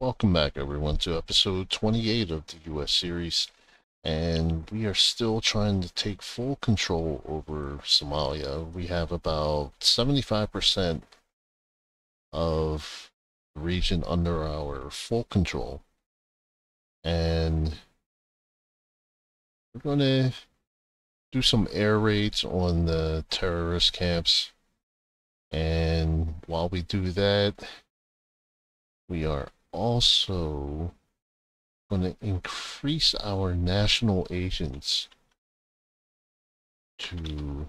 Welcome back, everyone, to episode 28 of the US series. And we are still trying to take full control over Somalia. We have about 75% of the region under our full control. And we're going to do some air raids on the terrorist camps. And while we do that, we are also going to increase our national agents to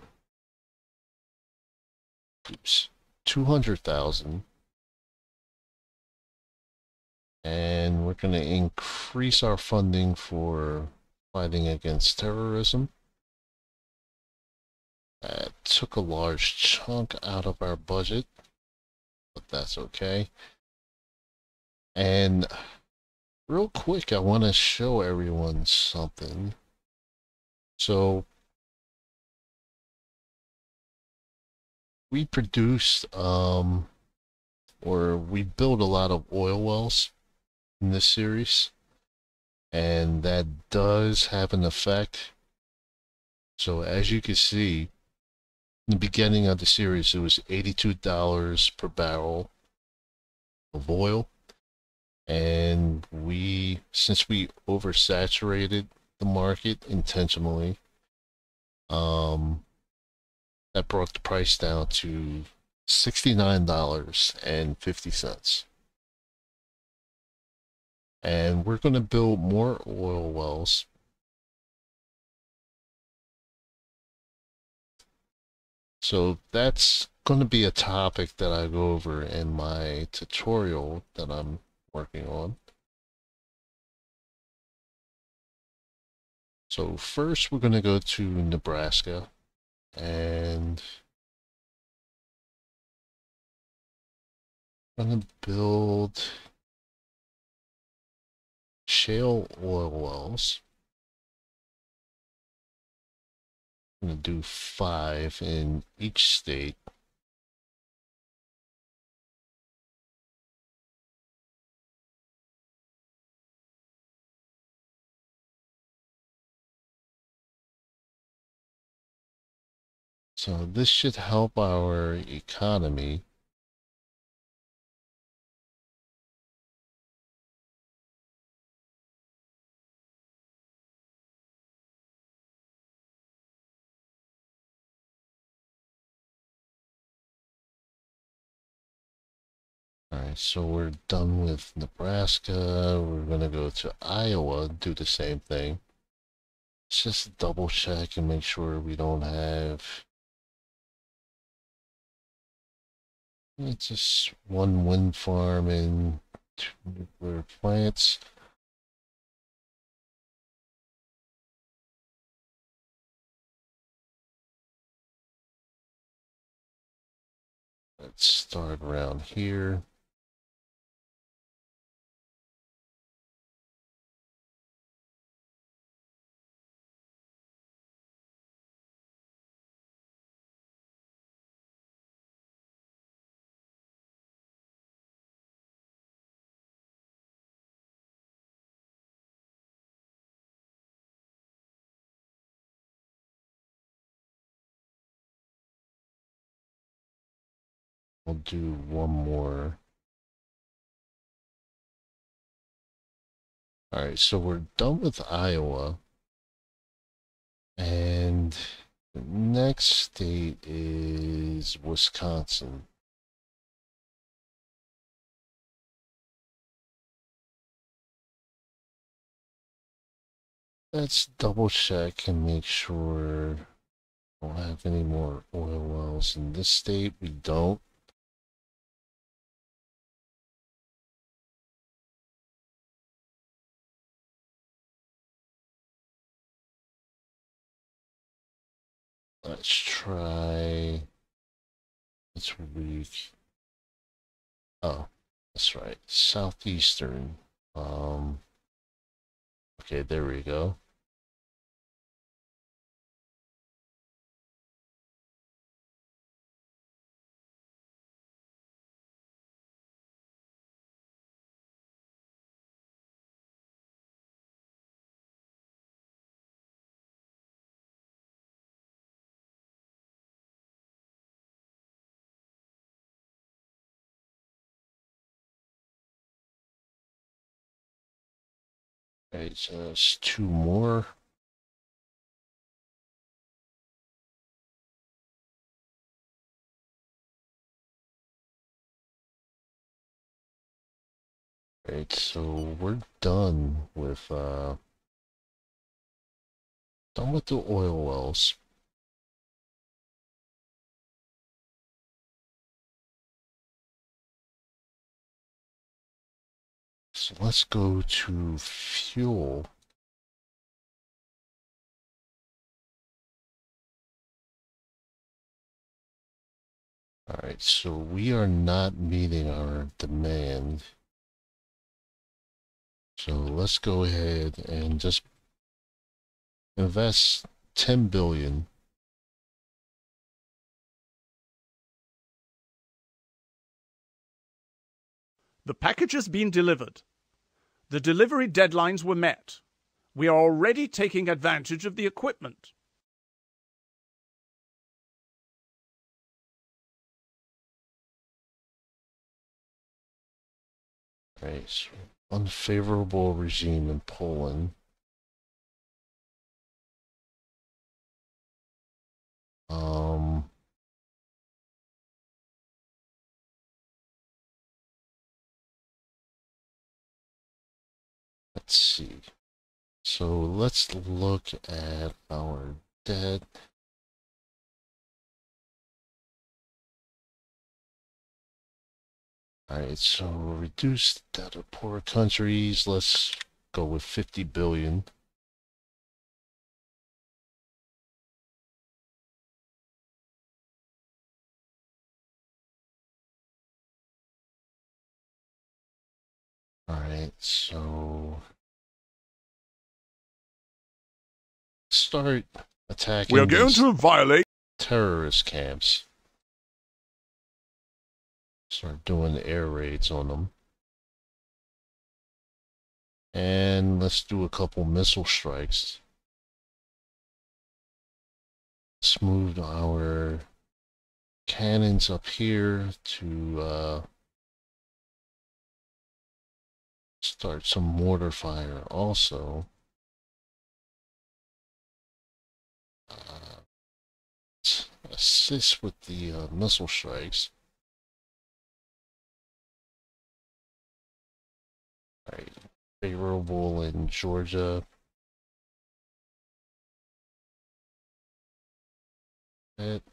oops, 200,000 and we're going to increase our funding for fighting against terrorism. That took a large chunk out of our budget, but that's okay. And real quick, I want to show everyone something. So we produced, um, or we built a lot of oil wells in this series, and that does have an effect. So as you can see, in the beginning of the series, it was $82 per barrel of oil and we since we oversaturated the market intentionally um that brought the price down to $69.50 and we're going to build more oil wells. So that's going to be a topic that I go over in my tutorial that I'm working on. So first we're going to go to Nebraska and I'm going to build shale oil wells. I'm going to do five in each state. So this should help our economy. Alright, so we're done with Nebraska. We're going to go to Iowa, do the same thing. Let's just double check and make sure we don't have It's just one wind farm and two nuclear plants. Let's start around here. We'll do one more. All right, so we're done with Iowa. And the next state is Wisconsin. Let's double check and make sure we don't have any more oil wells in this state. We don't. Let's try. It's weak. Oh, that's right. Southeastern. Um. Okay, there we go. Right, just two more. Right, so we're done with uh done with the oil wells. Let's go to fuel. All right, so we are not meeting our demand. So let's go ahead and just invest 10 billion. The package has been delivered. The delivery deadlines were met. We are already taking advantage of the equipment. Right, so unfavorable regime in Poland. Um, let's see. So let's look at our debt. Alright, so reduce debt of poor countries. Let's go with 50 billion. Alright, so start attacking We are going to violate. terrorist camps. Start doing air raids on them. And let's do a couple missile strikes. Let's move our cannons up here to uh, start some mortar fire also. Uh, assist with the uh, missile strikes. Right. Favorable in Georgia. It.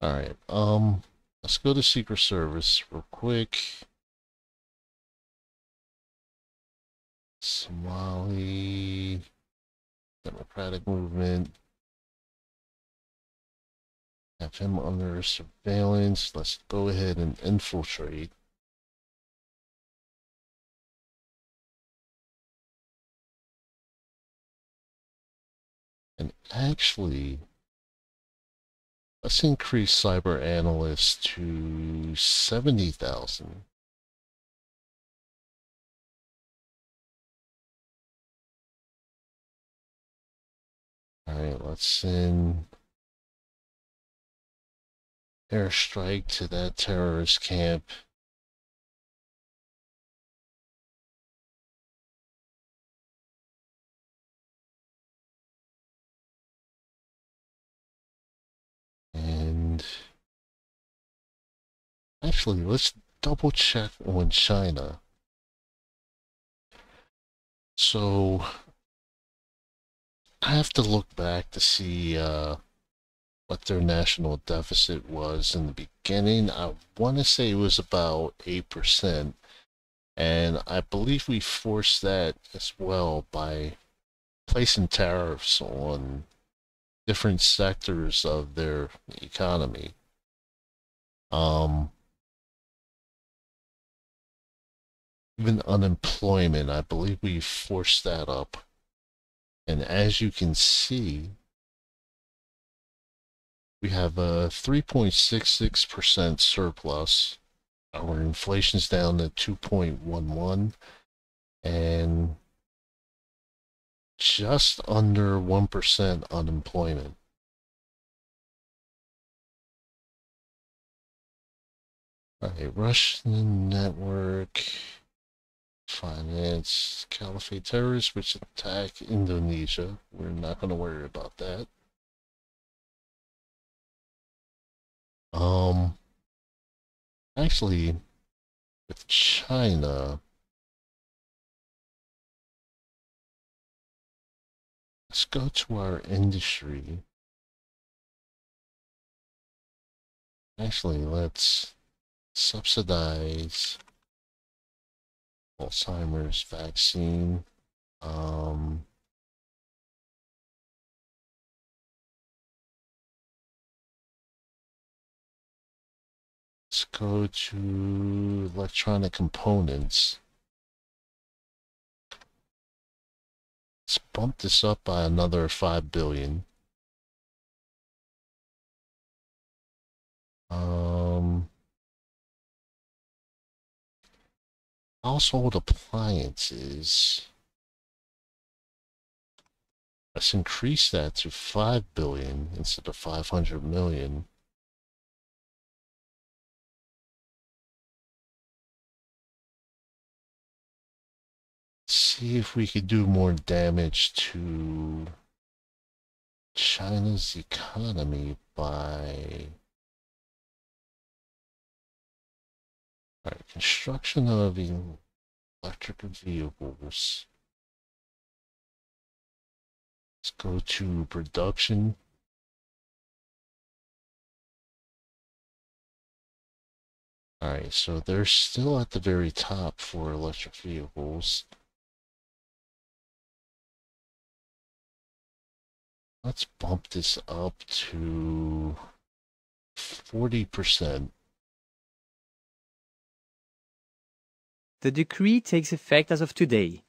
All right. Um, let's go to Secret Service real quick. Somali Democratic Movement. Have him under surveillance. Let's go ahead and infiltrate. And actually, let's increase cyber analysts to 70,000. All right, let's send airstrike to that terrorist camp. And actually, let's double check on China. So I have to look back to see uh, what their national deficit was in the beginning. I want to say it was about 8%. And I believe we forced that as well by placing tariffs on different sectors of their economy. Um, even unemployment, I believe we forced that up. And as you can see, we have a 3.66% surplus. Uh, our inflation's down to 2.11 and just under 1% unemployment. Alright, Russian network, finance, caliphate terrorists which attack Indonesia. We're not going to worry about that. Um, actually, with China, let's go to our industry. Actually, let's subsidize Alzheimer's vaccine. Um, let's go to electronic components. Let's bump this up by another 5 billion. Um, household appliances. Let's increase that to 5 billion instead of 500 million. See if we could do more damage to China's economy by Construction of electric vehicles. Let's go to production. Alright, so they're still at the very top for electric vehicles. Let's bump this up to 40%. The decree takes effect as of today.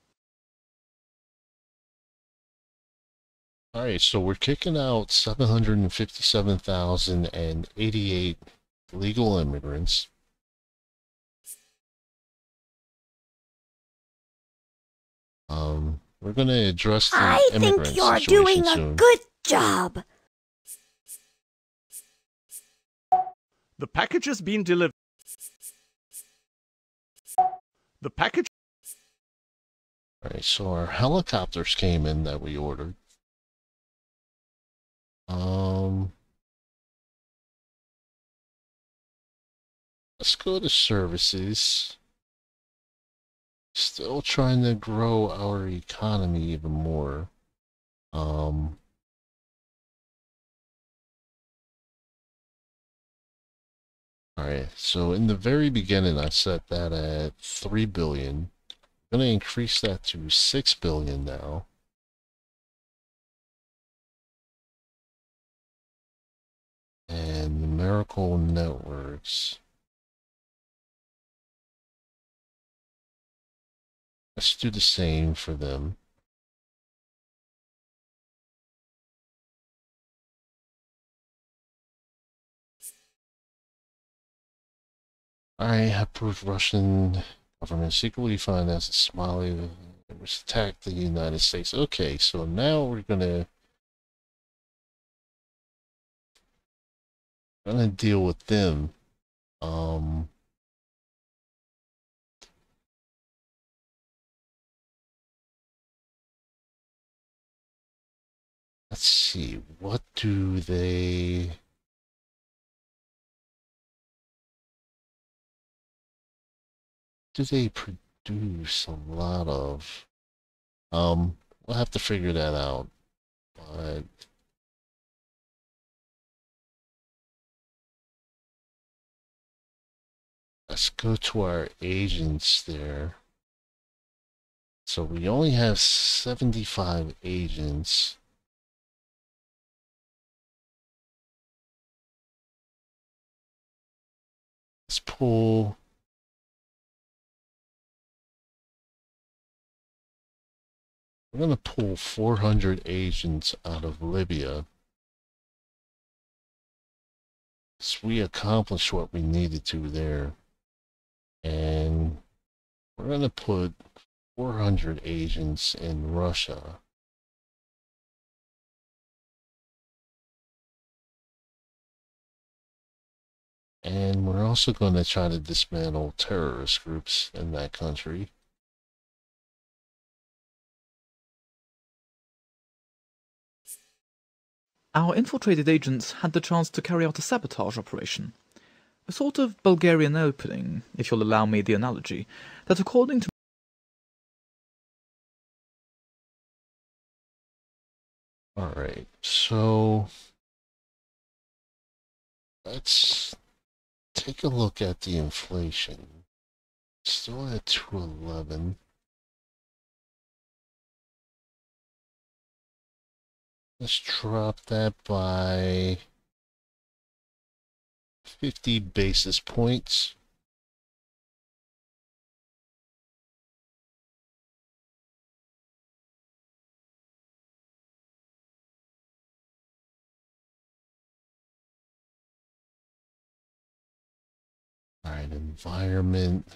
Alright, so we're kicking out 757,088 legal immigrants. Um, we're going to address the I immigrant think you're situation doing a soon. good job. The package has been delivered. The package. Alright, so our helicopters came in that we ordered. Um, let's go to services. Still trying to grow our economy even more. Um, Alright, so in the very beginning, I set that at 3 billion. I'm going to increase that to 6 billion now. And numerical networks. Let's do the same for them. I approved Russian government secretly financed the Somali which attacked the United States. Okay, so now we're gonna gonna deal with them. Um Let's see, what do they do they produce a lot of? Um, we'll have to figure that out. But let's go to our agents there. So we only have 75 agents. Let's pull We're going to pull 400 agents out of Libya. So we accomplished what we needed to there. And we're going to put 400 agents in Russia. And we're also going to try to dismantle terrorist groups in that country. Our infiltrated agents had the chance to carry out a sabotage operation. A sort of Bulgarian opening, if you'll allow me the analogy, that according to Alright, so let's take a look at the inflation. Still at 211. Let's drop that by 50 basis points. All right, environment.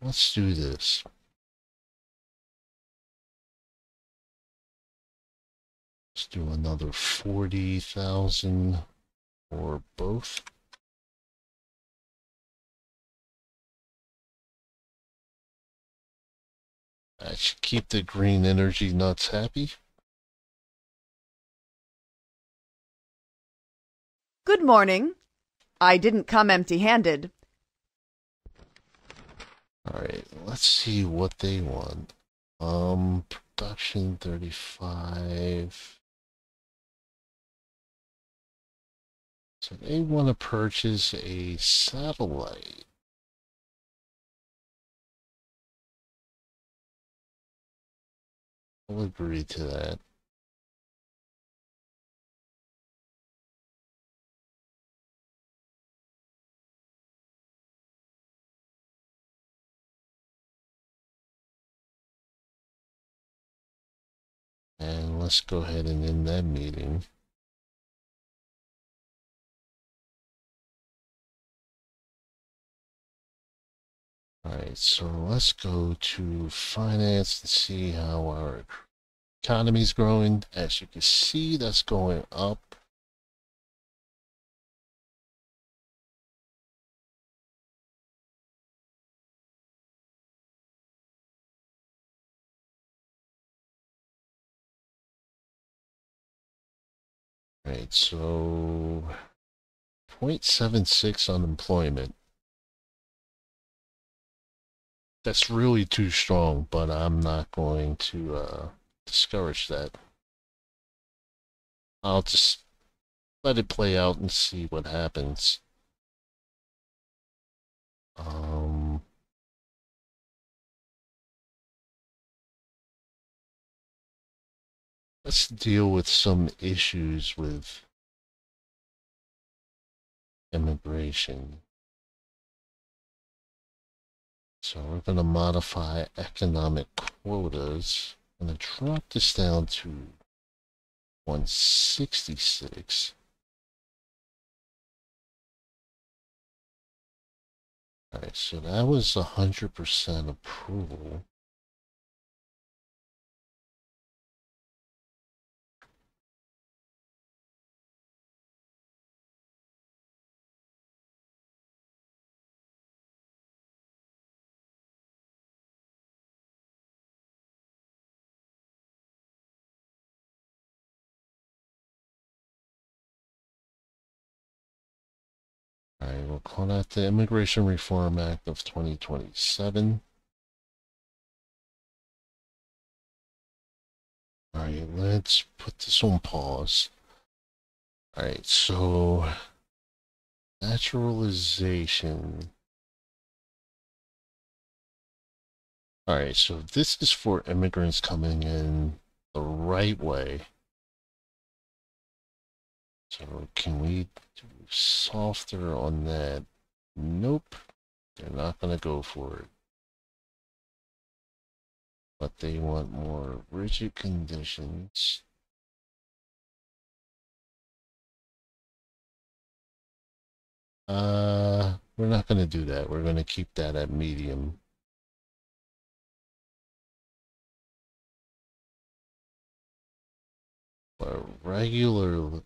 Let's do this. Let's do another 40,000 or both. That should keep the green energy nuts happy. Good morning. I didn't come empty handed. Alright, let's see what they want. Um, production 35. So they want to purchase a satellite. I'll agree to that. And let's go ahead and end that meeting. Alright, so let's go to finance and see how our economy is growing. As you can see, that's going up. Right, so 0.76 unemployment. That's really too strong, but I'm not going to uh, discourage that. I'll just let it play out and see what happens. Um, let's deal with some issues with immigration. So we're going to modify economic quotas. I'm going to drop this down to 166. Alright, so that was 100% approval. We'll call that the Immigration Reform Act of 2027. Alright, let's put this on pause. Alright, so naturalization. Alright, so this is for immigrants coming in the right way. So can we softer on that? Nope. They're not going to go for it. But they want more rigid conditions. Uh, we're not going to do that. We're going to keep that at medium. But regular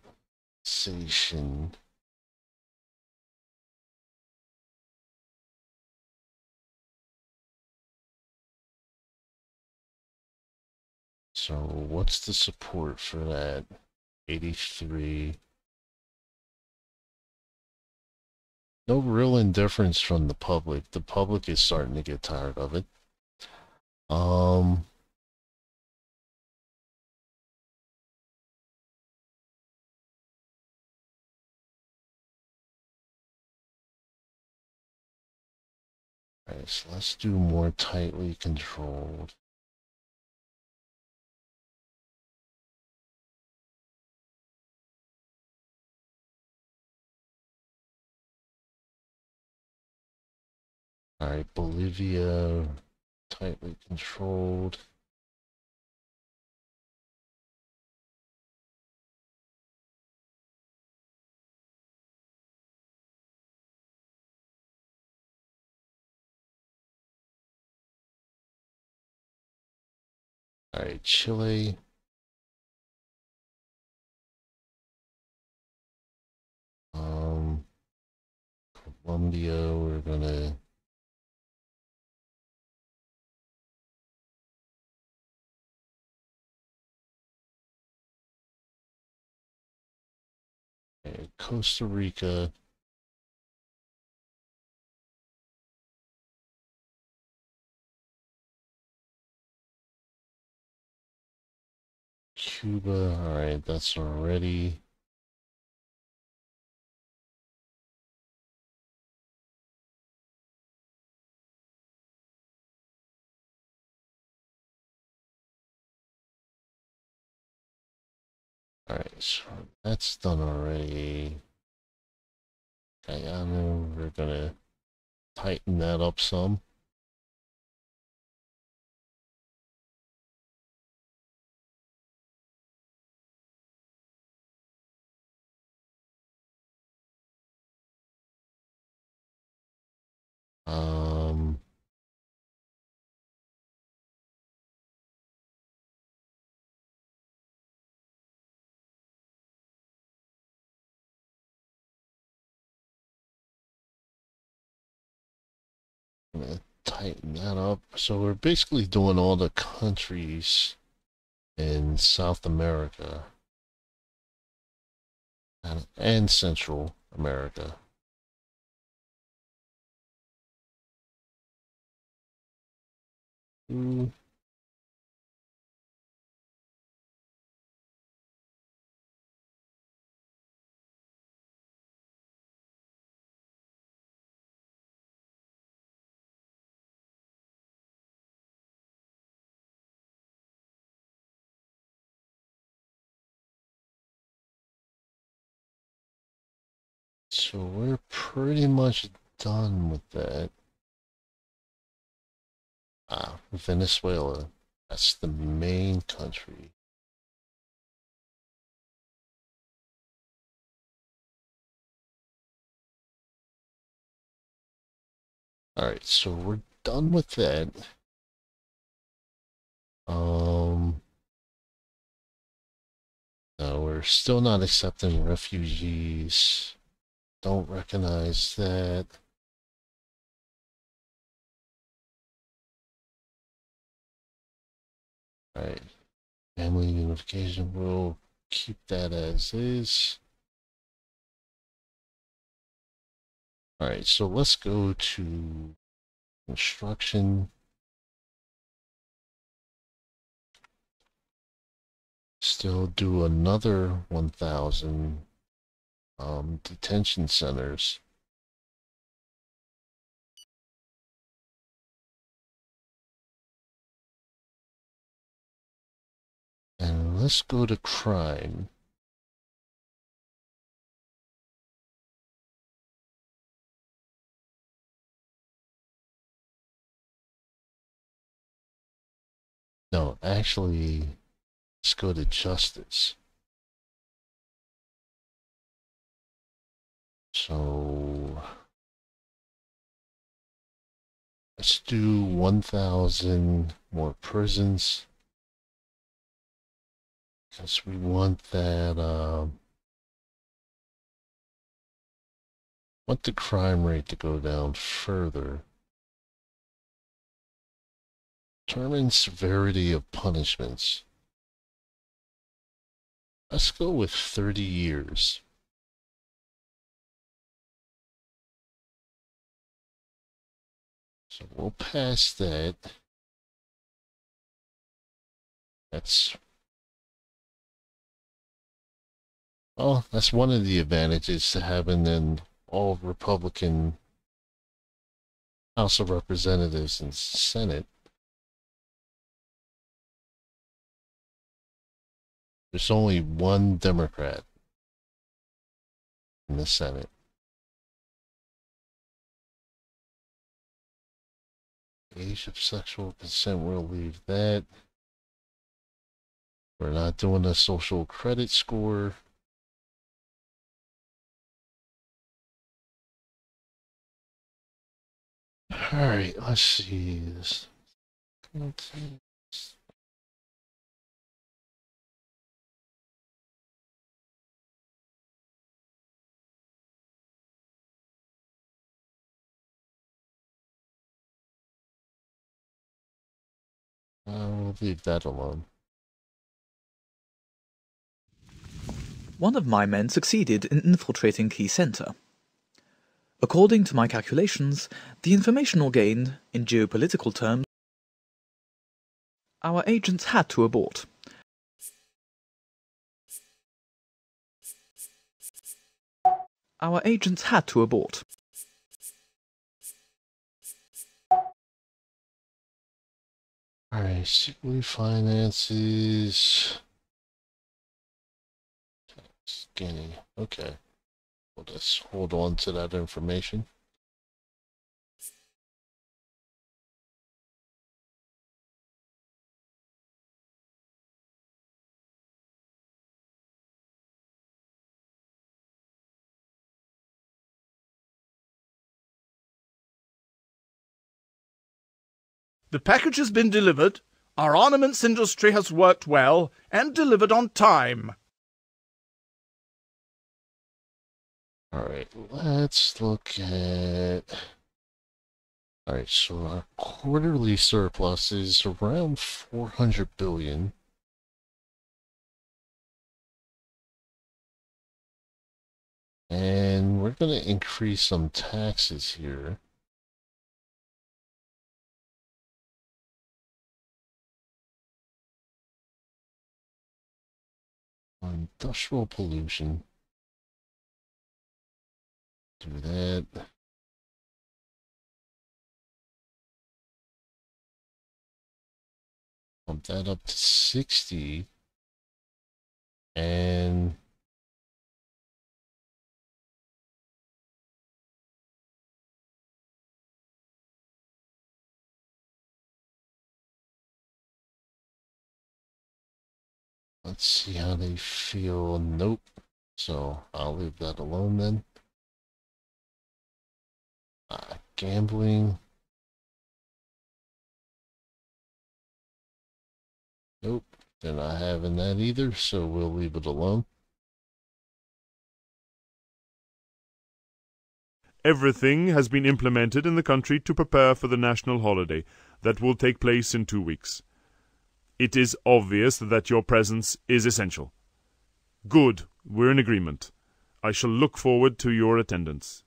So what's the support for that? 83. No real indifference from the public. The public is starting to get tired of it. Um so let's do more tightly controlled. Alright, Bolivia, tightly controlled. Alright, Chile. Um, Colombia, we're gonna Okay, Costa Rica. Cuba, alright, that's already. Alright, so that's done already. Guyana, we're gonna tighten that up some. Um, tighten that up. So we're basically doing all the countries in South America and, and Central America. Mm. So we're pretty much done with that. Ah, Venezuela. That's the main country. Alright, so we're done with that. Um, no, we're still not accepting refugees. Don't recognize that. Alright. Family unification, we'll keep that as is. Alright, so let's go to construction. Still do another 1,000 um, detention centers. And let's go to crime. No, actually, let's go to justice. So let's do 1,000 more prisons. Because we want that, um, want the crime rate to go down further. Determine severity of punishments. Let's go with 30 years. So we'll pass that. That's well, that's one of the advantages to having an all Republican House of Representatives and Senate. There's only one Democrat in the Senate. Age of sexual consent, we'll leave that. We're not doing a social credit score. Alright, let's see this. Uh, we'll leave that alone. One of my men succeeded in infiltrating Key Center. According to my calculations, the information gained, in geopolitical terms, our agents had to abort. Our agents had to abort. Alright, Sibley finances. Skinny. Okay. We'll just hold on to that information. The package has been delivered. Our armaments industry has worked well and delivered on time. Alright, let's look at. Alright, so our quarterly surplus is around 400 billion. And we're going to increase some taxes here. Industrial pollution. Do that. Pump that up to 60. And let's see how they feel. Nope. So I'll leave that alone then. Uh, gambling. Nope, they're not having that either, so we'll leave it alone. Everything has been implemented in the country to prepare for the national holiday that will take place in two weeks. It is obvious that your presence is essential. Good, we're in agreement. I shall look forward to your attendance.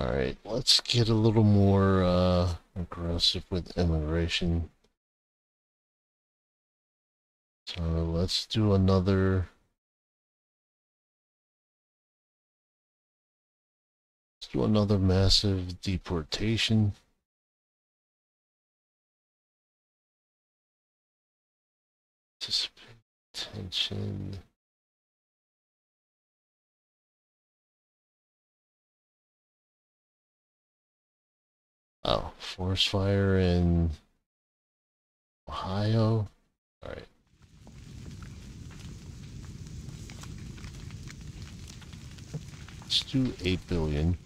Alright, let's get a little more uh, aggressive with immigration. So let's do another. Another massive deportation. Tension. Oh, forest fire in Ohio. All right. Let's do 8 billion.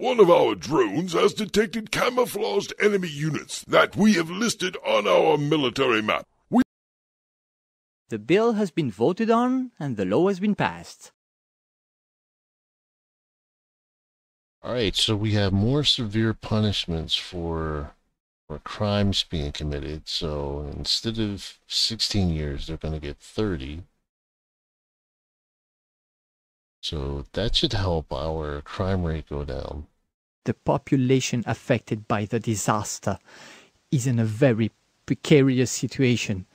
One of our drones has detected camouflaged enemy units that we have listed on our military map. We The bill has been voted on and the law has been passed. Alright, so we have more severe punishments for for crimes being committed. So instead of 16 years, they're going to get 30. So that should help our crime rate go down. The population affected by the disaster is in a very precarious situation.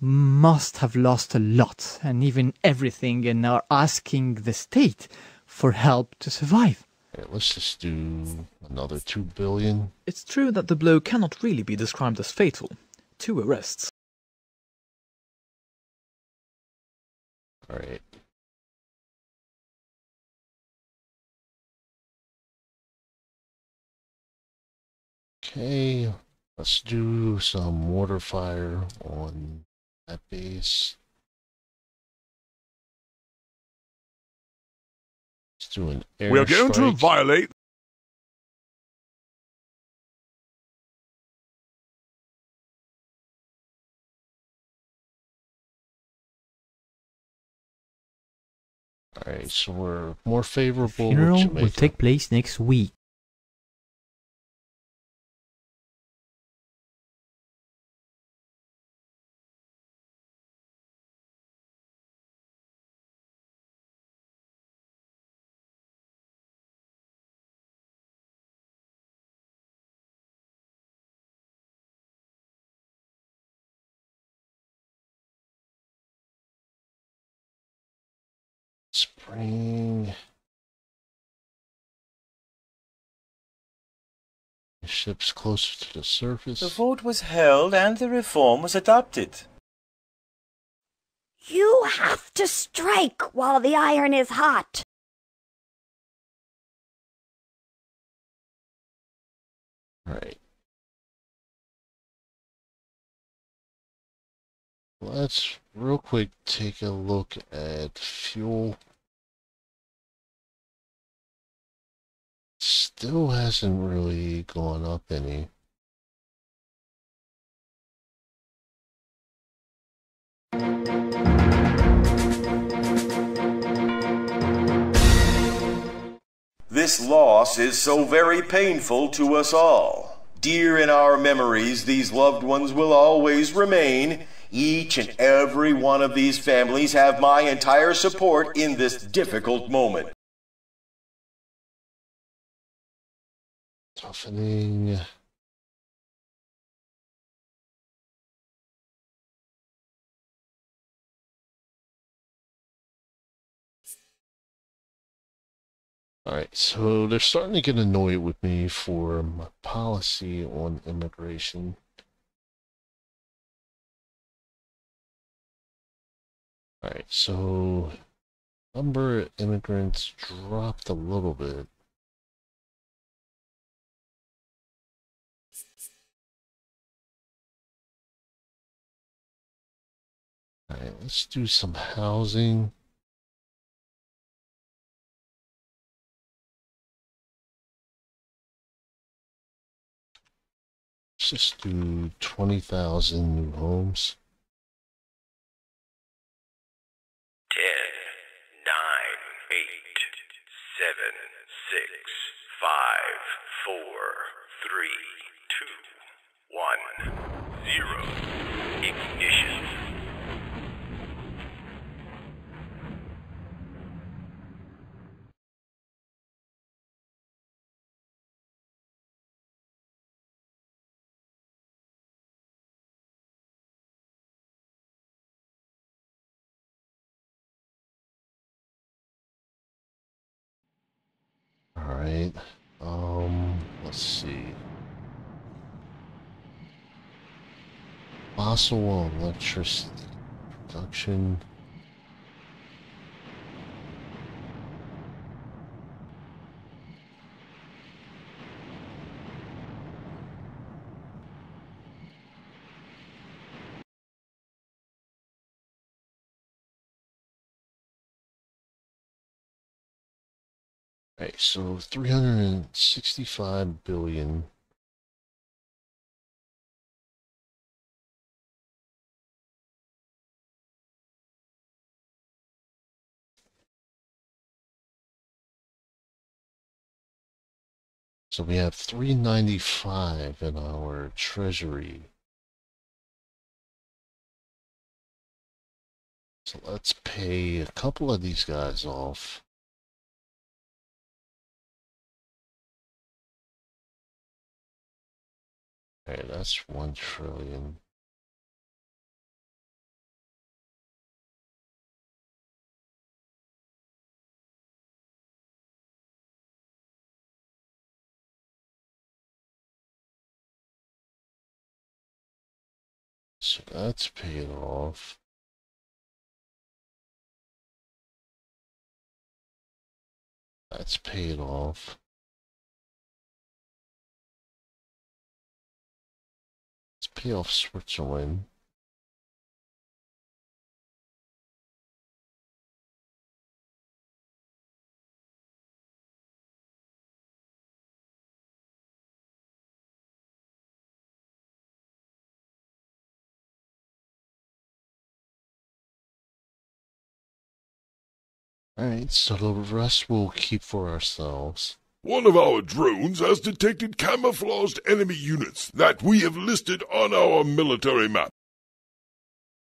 Must have lost a lot and even everything and are asking the state for help to survive. Okay, let's just do another 2 billion. It's true that the blow cannot really be described as fatal. Two arrests. Alright. Okay, let's do some mortar fire on that base. Let's do an air We are going to strike. violate Alright, so we're more favorable with Funeral will take place next week. Spring. The ship's closer to the surface. The vote was held and the reform was adopted. You have to strike while the iron is hot. Right. Let's real quick take a look at fuel. Still hasn't really gone up any. This loss is so very painful to us all. Dear in our memories, these loved ones will always remain. Each and every one of these families have my entire support in this difficult moment. Toughening. Alright, so they're starting to get annoyed with me for my policy on immigration. Alright, so number of immigrants dropped a little bit. Alright, let's do some housing. Let's just do 20,000 new homes. Five, four, three, two, one, zero. Ignition. Alright. Um, let's see. Fossil electricity production. So 365 billion. So we have 395 in our treasury. So let's pay a couple of these guys off. Okay, that's one trillion. So that's paid off. That's paid off. Pay off Switzerland. Alright, so the rest we'll keep for ourselves. One of our drones has detected camouflaged enemy units that we have listed on our military map.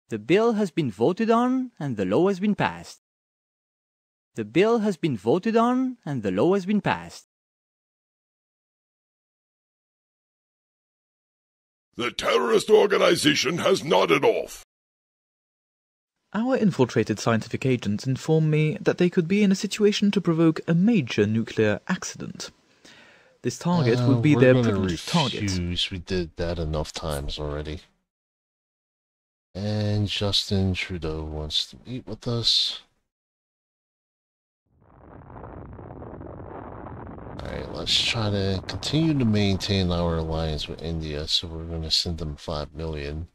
The bill has been voted on and the law has been passed. The bill has been voted on and the law has been passed. The terrorist organization has nodded off. Our infiltrated scientific agents inform me that they could be in a situation to provoke a major nuclear accident. This target Uh, would be their privileged target. refuse. We did that enough times already. And Justin Trudeau wants to meet with us. Alright, let's try to continue to maintain our alliance with India, so we're going to send them 5 million.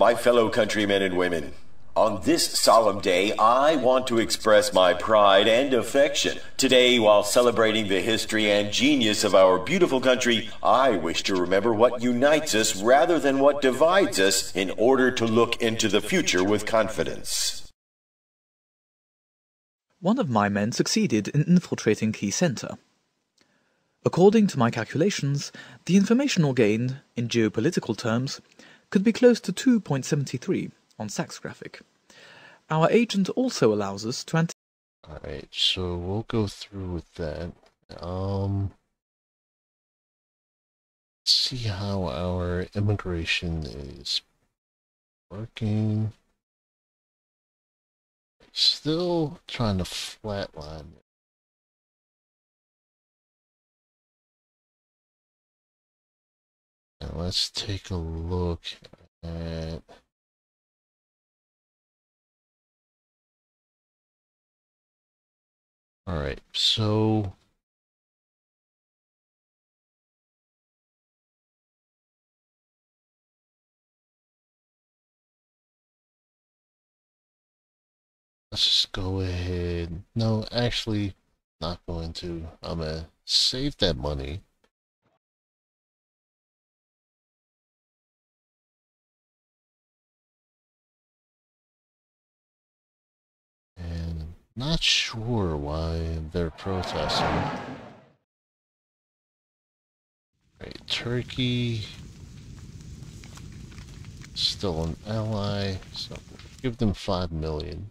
My fellow countrymen and women, on this solemn day, I want to express my pride and affection. Today, while celebrating the history and genius of our beautiful country, I wish to remember what unites us rather than what divides us in order to look into the future with confidence. One of my men succeeded in infiltrating Key Center. According to my calculations, the information gained, in geopolitical terms, could be close to 2.73 on Sachs graphic. Our agent also allows us to Alright, so we'll go through with that. Um, see how our immigration is working. Still trying to flatline let's take a look at Alright, so let's just go ahead. No, actually, not going to. I'm gonna save that money. Not sure why they're protesting. Right, Turkey. Still an ally, so give them five million.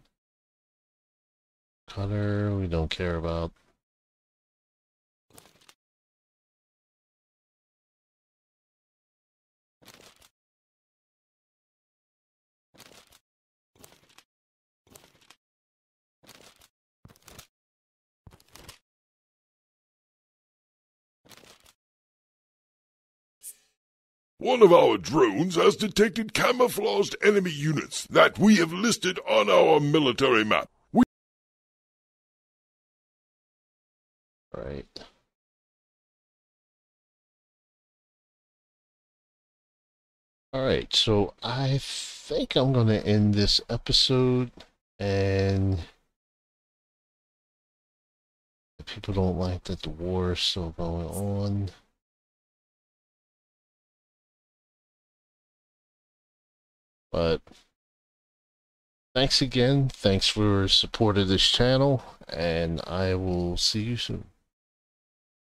Qatar, we don't care about. One of our drones has detected camouflaged enemy units that we have listed on our military map. We Right. Alright, so I think I'm going to end this episode and people don't like that the war is still going on. But thanks again. Thanks for supporting this channel, and I will see you soon.